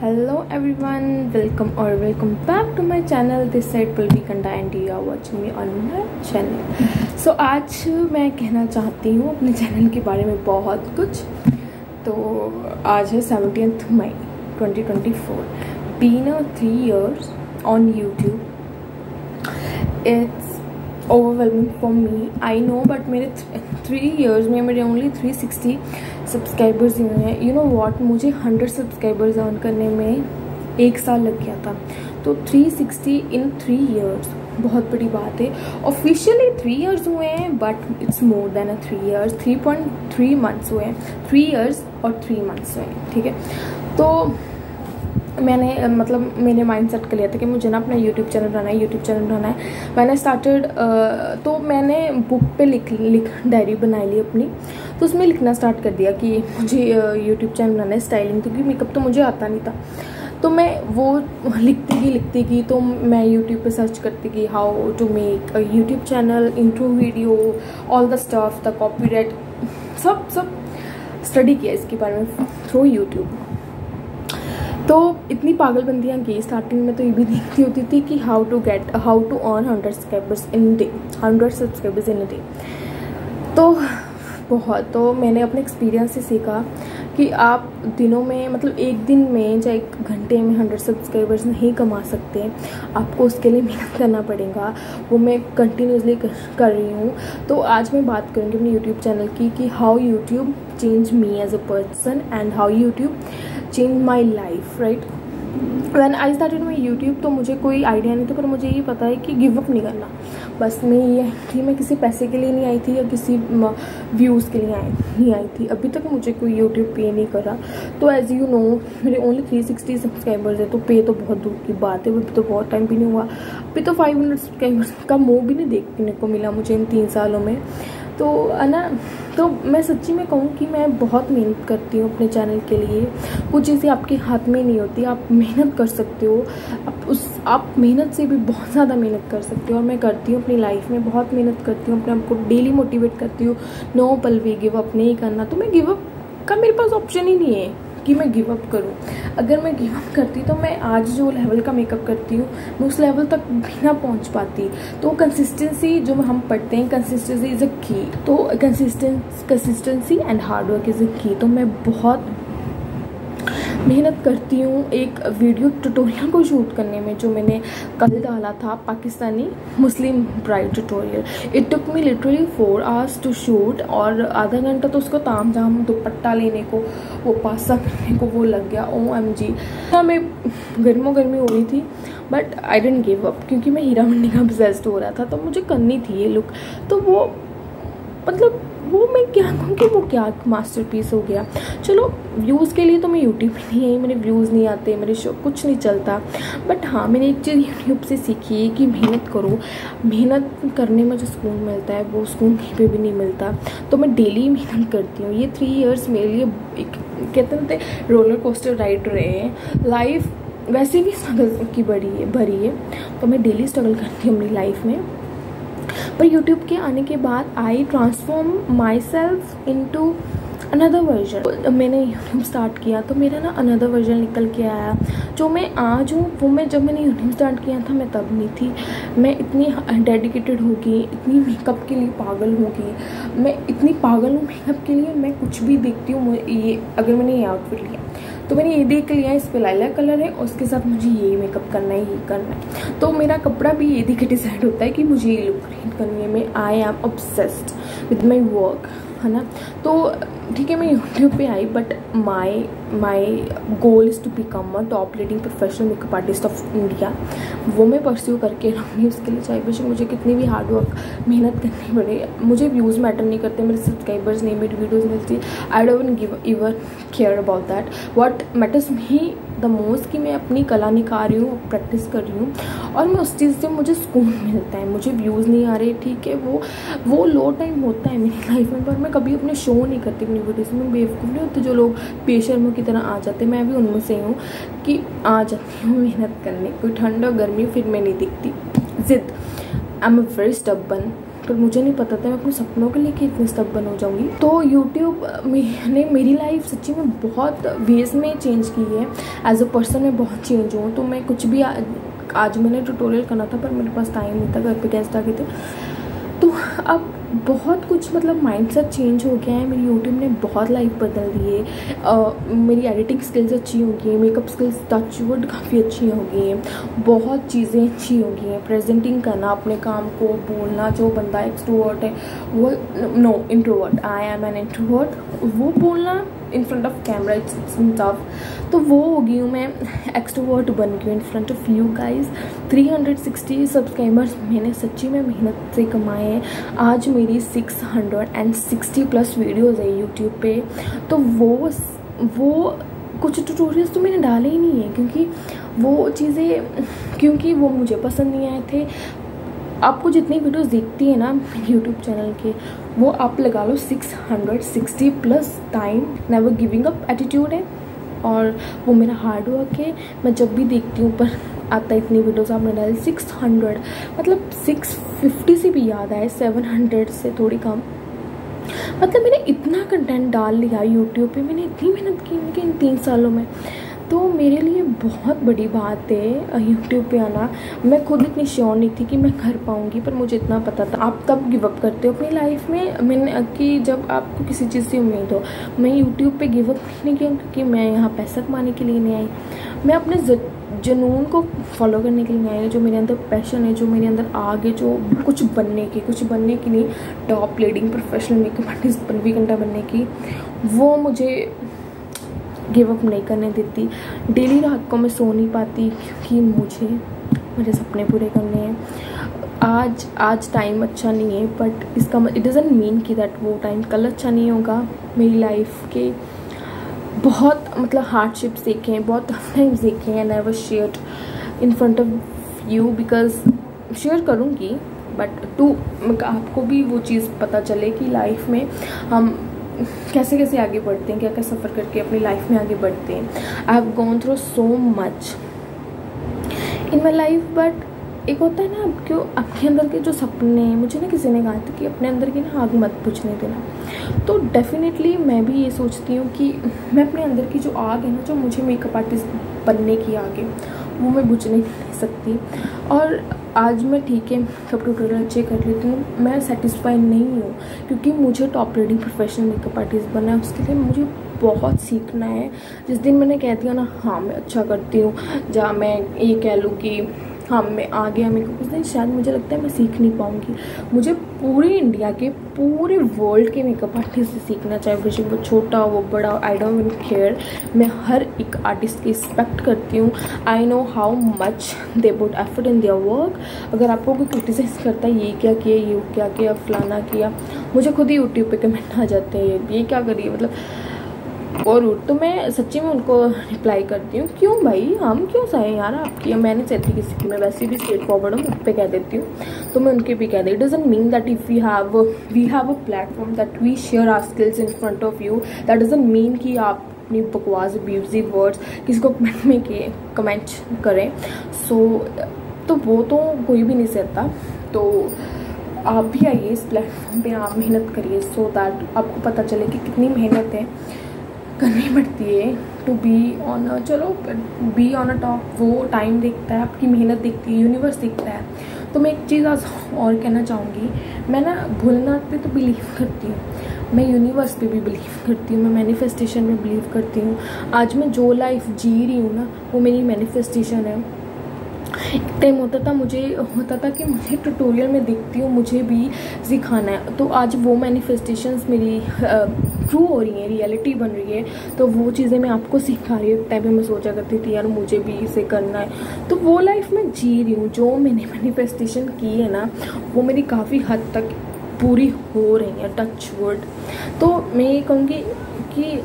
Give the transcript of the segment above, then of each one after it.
Hello everyone welcome और welcome back to my channel this side Pallavi Kanda and you are watching me on my channel so आज मैं कहना चाहती हूँ अपने चैनल के बारे में बहुत कुछ। तो आज है seventeen May 2024 for being three years on YouTube it's overwhelming for me I know but मेरे थ्री इयर्स में मेरे ओनली थ्री सिक्सटी सब्सक्राइबर्स हुए हैं। यू नो वॉट मुझे हंड्रेड सब्सक्राइबर्स अर्न करने में एक साल लग गया था। तो three sixty in three years बहुत बड़ी बात है। ऑफिशियली थ्री इयर्स हुए हैं but it's more than a three years three point three months हुए हैं। थ्री इयर्स और थ्री मंथ्स हुए हैं, ठीक है? तो मैंने मतलब मेरे माइंड सेट कर लिया था कि मुझे ना अपना यूट्यूब चैनल बनाना है यूट्यूब चैनल बनाना है। मैंने स्टार्टेड तो मैंने बुक पे लिख लिख डायरी बनाई ली अपनी। तो उसमें लिखना स्टार्ट कर दिया कि मुझे यूट्यूब चैनल बनाना है स्टाइलिंग क्योंकि मेकअप तो मुझे आता नहीं था। तो मैं वो लिखती गई लिखती गई तो मैं यूट्यूब पे सर्च करती गई how to make YouTube channel intro video all the stuff the copy सब सब स्टडी किया इसके बारे में थ्रू यूट्यूब तो इतनी पागलबंदियाँ की स्टार्टिंग में तो ये भी देखती होती थी कि how to get how to earn hundred subscribers in day hundred subscribers in day तो बहुत तो मैंने अपने एक्सपीरियंस से सीखा कि आप दिनों में मतलब एक दिन में या एक घंटे में हंड्रेड सब्सक्राइबर्स नहीं कमा सकते। आपको उसके लिए मेहनत करना पड़ेगा। वो मैं कंटिन्यूसली कर रही हूँ। तो आज मैं बात करूँगी अपने यूट्यूब चैनल की कि how YouTube change me as a person and how YouTube change my life right when I started my YouTube तो मुझे कोई आइडिया नहीं था, पर मुझे ये पता है कि गिव अप नहीं करना। बस मैं ये कि मैं किसी पैसे के लिए नहीं आई थी या किसी व्यूज़ के लिए आई नहीं आई थी। अभी तक मुझे कोई यूट्यूब पे नहीं करा। तो एज़ यू नो मेरे ओनली थ्री सिक्सटी सब्सक्राइबर्स है तो पे तो बहुत दूर की बात है। अभी तो बहुत टाइम भी नहीं हुआ। अभी तो फाइव हंड्रेड सब्सक्राइबर्स का मुँह भी नहीं देखने को मिला मुझे इन तीन सालों में। तो है ना तो मैं सच्ची में कहूँ कि मैं बहुत मेहनत करती हूँ अपने चैनल के लिए। कुछ चीज़ें आपके हाथ में नहीं होती, आप मेहनत कर सकते हो। आप उस, आप मेहनत से भी बहुत ज़्यादा मेहनत कर सकते हो और मैं करती हूँ अपनी लाइफ में, बहुत मेहनत करती हूँ, अपने आप को डेली मोटिवेट करती हूँ। नो पल भी गिव अप, नहीं करना। तो मैं गिव अप का मेरे पास ऑप्शन ही नहीं है। कि मैं गिव अप करूँ। अगर मैं गिव अप करती तो मैं आज जो लेवल का मेकअप करती हूँ, मैं उस लेवल तक भी ना पहुँच पाती। तो कंसिस्टेंसी जो हम पढ़ते हैं consistency is a key to consistence consistency and hard work is a key तो मैं बहुत मेहनत करती हूँ एक वीडियो ट्यूटोरियल को शूट करने में, जो मैंने कल डाला था Pakistani Muslim bride tutorial it took me literally four hours to shoot और आधा घंटा तो उसको ताम झाम दुपट्टा लेने को, वो पासा करने को, वो लग गया ओ एम जी हाँ मैं गर्मो गर्मी हो रही थी but I didn't give up क्योंकि मैं हीरा मंडी का ऑब्जेस्ट हो रहा था तो मुझे करनी थी ये लुक तो वो मतलब वो मैं क्या कहूँ कि वो क्या मास्टरपीस हो गया। चलो व्यूज़ के लिए तो मैं यूट्यूब पे नहीं आई, मेरे व्यूज़ नहीं आते, मेरे शो कुछ नहीं चलता। बट हाँ मैंने एक चीज़ यूट्यूब से सीखी है कि मेहनत करो। मेहनत करने में जो सुकून मिलता है, वो सुकून कहीं पर भी नहीं मिलता। तो मैं डेली मेहनत करती हूँ। ये थ्री ईयर्स मेरे लिए एक, कहते थे रोलर कोस्टर राइड रहे हैं। लाइफ वैसे भी स्ट्रगल की बड़ी है, भरी है। तो मैं डेली स्ट्रगल करती हूँ अपनी लाइफ में। पर यूट्यूब के आने के बाद I transform myself into another version मैंने यूट्यूब स्टार्ट किया तो मेरा ना अनदर वर्जन निकल के आया। जो मैं आज हूँ, वो मैं जब मैंने यूट्यूब स्टार्ट किया था, मैं तब नहीं थी। मैं इतनी डेडिकेटेड होगी, इतनी मेकअप के लिए पागल होगी। मैं इतनी पागल हूँ मेकअप के लिए, मैं कुछ भी देखती हूँ ये, अगर मैंने ये आउटफिट लिया। तो मैंने ये देख लिया है इस पर लाइला कलर है और उसके साथ मुझे ये मेकअप करना है, ये करना है। तो मेरा कपड़ा भी ये देखे डिसाइड होता है कि मुझे ये लुक क्रिएट करनी है। मैं I am obsessed with my work है ना? तो ठीक है, मैं यूट्यूब पे आई but my my goal is to become a top leading professional makeup artist of India वो मैं परस्यू करके रहूँगी उसके लिए, चाहे बच्चे मुझे कितनी भी हार्ड वर्क मेहनत करनी पड़े। मुझे व्यूज़ मैटर नहीं करते, मेरे सब्सक्राइबर्स नहीं, मेरी वीडियोज़ मिलती। I don't give ever care about that what matters me the most कि मैं अपनी कला निकाल रही हूँ प्रैक्टिस कर रही हूँ और मैं उस चीज़ से मुझे सुकून मिलता है, मुझे व्यूज़ नहीं आ रहे, ठीक है, वो वो लो टाइम होता है मेरी लाइफ में, पर मैं कभी अपने शो नहीं करती अपनी वीडियोज़ में बेवकूफ़ नहीं होती जो लोग पेशर्मों की तरह आ जाते मैं भी उनमें से हूँ कि आ जाती हूँ मेहनत करने, कोई ठंड और गर्मी फिर मैं नहीं दिखती, ज़िद। आई एम वेरी स्टबन पर मुझे नहीं पता था, मैं अपने सपनों के लिए लेके इतनी बन हो जाऊँगी। तो यूट्यूब ने मेरी लाइफ सच्ची में बहुत वेज में चेंज की है। एज अ पर्सन मैं बहुत चेंज हूँ तो मैं कुछ भी आज मैंने ट्यूटोरियल करना था, पर मेरे पास टाइम नहीं था, घर पर गेस्ट आ गए थे। तो अब बहुत कुछ मतलब माइंडसेट चेंज हो गया है। मेरी यूट्यूब ने बहुत लाइफ बदल दी है। मेरी एडिटिंग स्किल्स अच्छी हो गई हैं मेकअप स्किल्स टच वुड काफ़ी अच्छी हो गई हैं। बहुत चीज़ें अच्छी हो गई हैं। प्रेजेंटिंग करना, अपने काम को बोलना, जो बंदा एक्सट्रोवर्ट है, वो no introvert I am an introvert वो बोलना in front of camera it's it's tough तो वो हो गई हूँ मैं एक्सट्रोवर्ट बन गई in front of you guys 360 subscribers मैंने सच्ची में मेहनत से कमाए हैं। आज मेरी 660 प्लस वीडियोज़ है यूट्यूब पे। तो वो वो कुछ ट्यूटोरियल्स तो मैंने डाले ही नहीं है क्योंकि वो चीज़ें, क्योंकि वो मुझे पसंद नहीं आए थे। आपको जितनी वीडियोस देखती है ना यूट्यूब चैनल के वो आप लगा लो 660 plus time never giving up attitude है। और वो मेरा हार्ड वर्क है। मैं जब भी देखती हूँ, पर आता इतनी वीडियोस आपने डाली सिक्स हंड्रेड मतलब सिक्स फिफ्टी से भी याद आए सेवन हंड्रेड से थोड़ी कम। मतलब मैंने इतना कंटेंट डाल लिया यूट्यूब पे, मैंने इतनी मेहनत की इनके इन तीन सालों में। तो मेरे लिए बहुत बड़ी बात है यूट्यूब पे आना। मैं खुद इतनी श्योर नहीं थी कि मैं कर पाऊँगी, पर मुझे इतना पता था। आप तब गिव अप करते हो अपनी लाइफ में? मैंने कि जब आपको किसी चीज़ से उम्मीद हो। मैं यूट्यूब पे गिव अप नहीं किया? क्योंकि मैं यहाँ पैसा कमाने के लिए नहीं आई। मैं अपने जुनून को फॉलो करने के लिए नहीं आई जो मेरे अंदर पैशन है, जो मेरे अंदर आगे जो कुछ बनने की, कुछ बनने की नहीं top leading professional makeup artist भी घंटा बनने की, वो मुझे गिव अप नहीं करने देती। डेली रात को मैं सो नहीं पाती क्योंकि मुझे मुझे सपने पूरे करने हैं। आज आज टाइम अच्छा नहीं है बट इसका इट डजेंट मीन कि दैट वो टाइम कल अच्छा नहीं होगा। मेरी लाइफ के बहुत मतलब हार्डशिप्स देखे हैं, बहुत टफ टाइम्स देखे हैं never share in front of you because share करूँगी बट टू आपको भी वो चीज़ पता चले कि लाइफ में हम कैसे कैसे आगे बढ़ते हैं, क्या क्या सफ़र करके अपनी लाइफ में आगे बढ़ते हैं। I have gone through so much in my life but एक होता है ना क्यों आपके अंदर के जो सपने मुझे ना किसी ने कहा था कि अपने अंदर की ना आग मत पूछने देना। तो डेफिनेटली मैं भी ये सोचती हूँ कि मैं अपने अंदर की जो आग है ना, जो मुझे मेकअप आर्टिस्ट बनने की आग है वो मैं बुझ नहीं सकती। और आज मैं ठीक है, सब ट्यूटोरियल अच्छे कर लेती हूँ। मैं सेटिस्फाई नहीं हूँ, क्योंकि मुझे top leading professional makeup artist बनना है। उसके लिए मुझे बहुत सीखना है। जिस दिन मैंने कह दिया ना हाँ मैं अच्छा करती हूँ जहाँ मैं ये कह लूँ कि हाँ मैं आ गया मेरे को उस दिन शायद मुझे लगता है मैं सीख नहीं पाऊँगी। मुझे पूरे इंडिया के, पूरे वर्ल्ड के मेकअप आर्टिस्ट से सीखना चाहे वैसे वो छोटा हो वो बड़ा हो आई डोंट केयर मैं हर एक आर्टिस्ट की रिस्पेक्ट करती हूँ। I know how much they put effort in their work अगर आपको कोई क्रिटिसाइज करता है, ये क्या किया, ये क्या किया, फलाना किया, मुझे खुद ही यूट्यूब पे कमेंट आ जाते हैं। ये क्या करिए? मतलब और तो मैं सच्ची में उनको रिप्लाई करती हूँ क्यों भाई? हम क्यों सहे यार आपकी? मैंने चाहती किसी की मैं वैसे भी स्ट्रेट फॉरवर्ड हूँ उन पर कह देती हूँ। तो मैं उनके भी कह दी it doesn't mean that if we have we have a platform that we share our skills in front of you that doesn't mean कि आप अपनी बकवास ब्यूजी वर्ड्स किसी को कमेंट में के कमेंट करें। सो so, तो वो तो कोई भी नहीं सहता। तो आप भी आइए इस प्लेटफॉर्म पे आप मेहनत करिए सो दैट आपको पता चले कि कितनी मेहनत है। करनी पड़ती है टू बी ऑन अ चलो बी ऑन अ टॉप वो टाइम देखता है, आपकी मेहनत देखती है यूनिवर्स देखता है। तो मैं एक चीज़ आज और कहना चाहूँगी, मैं ना भूलना पे तो बिलीव करती हूँ, मैं यूनिवर्स पे भी बिलीव करती हूँ, मैं मैनिफेस्टेशन में बिलीव करती हूँ। आज मैं जो लाइफ जी रही हूँ ना, वो मेरी मैनिफेस्टेशन है। एक टाइम होता था, मुझे, होता था कि मुझे ट्यूटोरियल में देखती हूँ, मुझे भी सिखाना है। तो आज वो मैनिफेस्टेशंस मेरी ट्रू हो रही हैं रियलिटी बन रही है तो वो चीज़ें मैं आपको सिखा रही हूँ। टाइम पर मैं सोचा करती थी, यार मुझे भी इसे करना है। तो वो लाइफ मैं जी रही हूँ, जो मैंने मैनिफेस्टेशन की है ना, वो मेरी काफ़ी हद तक पूरी हो रही है टच वर्ड तो मैं ये कहूँगी कि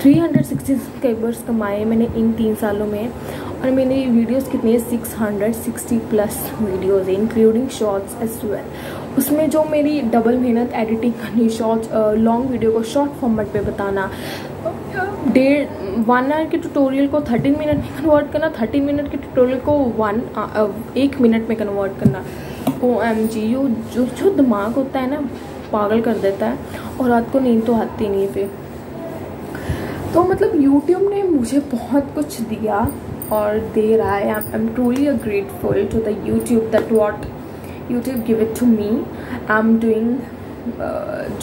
360 सब्सक्राइबर्स कमाए मैंने इन तीन सालों में और मैंने वीडियोस कितने 660 plus videos including shorts as well उसमें जो मेरी डबल मेहनत एडिटिंग करनी शॉर्ट्स लॉन्ग वीडियो को शॉर्ट फॉर्मेट पे बताना, डेढ़ वन आवर के ट्यूटोरियल को थर्टीन मिनट में कन्वर्ट करना थर्टीन मिनट के ट्यूटोरियल को वन एक मिनट में कन्वर्ट करना। ओ एम जी यू, जो जो दिमाग होता है ना, पागल कर देता है और रात को नींद तो आती नहीं है फिर। तो मतलब यूट्यूब ने मुझे बहुत कुछ दिया और दे रहा है। I am truly a grateful to the YouTube that what YouTube give it to me I am doing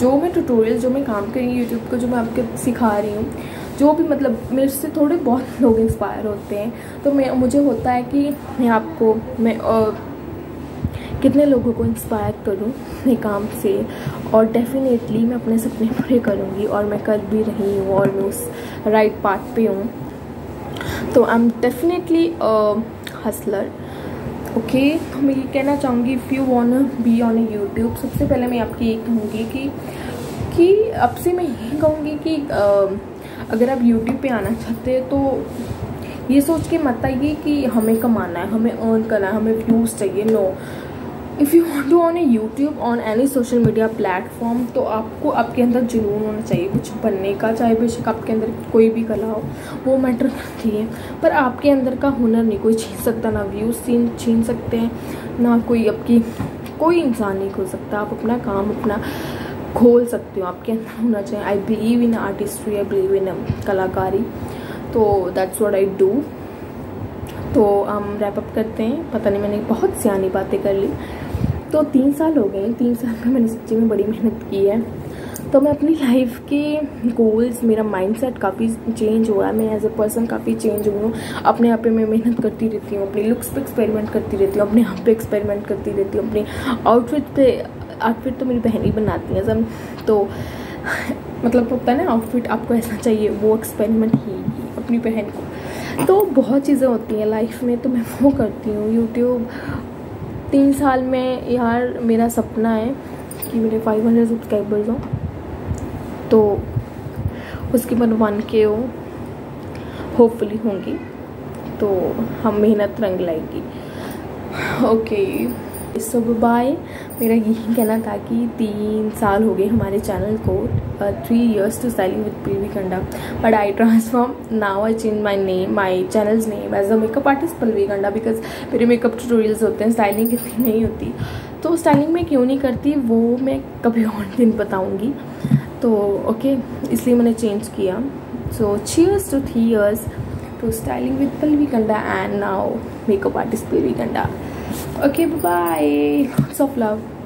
जो मैं ट्यूटोरियल जो मैं काम कर रही हूँ यूट्यूब को जो मैं आपके सिखा रही हूँ जो भी मतलब मेरे से थोड़े बहुत लोग इंस्पायर होते हैं तो मैं मुझे होता है कि मैं आपको मैं uh, कितने लोगों को इंस्पायर करूँ अपने काम से? और डेफिनेटली मैं अपने सपने पूरे करूँगी और मैं कर भी रही हूँ और मैं उस राइट पाथ पे हूँ। तो I am definitely hustler okay मैं ये कहना चाहूँगी if you want be on YouTube सबसे पहले मैं आपकी ये कहूँगी कि कि अब से मैं ये कहूँगी कि uh, अगर आप यूट्यूब पे आना चाहते हैं तो ये सोच के मत आइए कि हमें कमाना है हमें अर्न करना है हमें व्यूज़ चाहिए। No if you want to on a YouTube on any social media platform तो आपको आपके अंदर जुनून होना चाहिए। कुछ बनने का, चाहे बेशक आपके अंदर कोई भी कला हो, वो मैटर करती है। पर आपके अंदर का हुनर नहीं, कोई छीन सकता, ना व्यूज़ छीन छीन सकते हैं, ना कोई आपकी, कोई इंसान नहीं खोल सकता। आप अपना काम, अपना खोल सकते हो। आपके अंदर होना चाहिए। I believe in artistry I believe in कलाकारी। तो दैट्स वॉट आई डू तो हम रैप अप करते हैं। पता नहीं, मैंने बहुत सियानी बातें कर ली। तो तीन साल हो गए, तीन साल में मैंने सच्ची में बड़ी मेहनत की है। तो मैं अपनी लाइफ के गोल्स मेरा माइंडसेट काफ़ी चेंज हुआ है। मैं एज अ पर्सन काफ़ी चेंज हुई हूँ। अपने आप पे मैं मेहनत करती रहती हूँ, अपने लुक्स पे एक्सपेरिमेंट करती रहती हूँ, अपने आप पे एक्सपेरिमेंट करती रहती हूँ, अपने आउटफिट पे आउटफिट तो मेरी बहन ही बनाती हैं सब। तो मतलब होता है ना आउटफिट आपको ऐसा चाहिए, वो एक्सपेरिमेंट ही, अपनी बहन को। तो बहुत चीज़ें होती हैं लाइफ में तो मैं वो करती हूँ। यूट्यूब तीन साल में यार मेरा सपना है कि मेरे फाइव हंड्रेड सब्सक्राइबर्स हों। तो उसकी मन वन के हो होपफुली होंगी। तो हम मेहनत रंग लाएगी। ओके सो बाय मेरा यही कहना था कि तीन साल हो गए हमारे चैनल को three years to styling with P V Kanda but I transform now I change my name my channels name as a makeup artist Pallavi Kanda because मेरे मेकअप ट्यूटोरियल्स होते हैं स्टाइलिंग इतनी नहीं होती। तो स्टाइलिंग मैं क्यों नहीं करती वो मैं कभी और दिन बताऊँगी। तो ओके okay, इसलिए मैंने चेंज किया। So cheers to three years to styling with Pallavi Kanda and now makeup artist Pallavi Kanda Okay, bye bye. Lots of love.